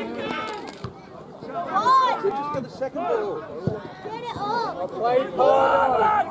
Get it off!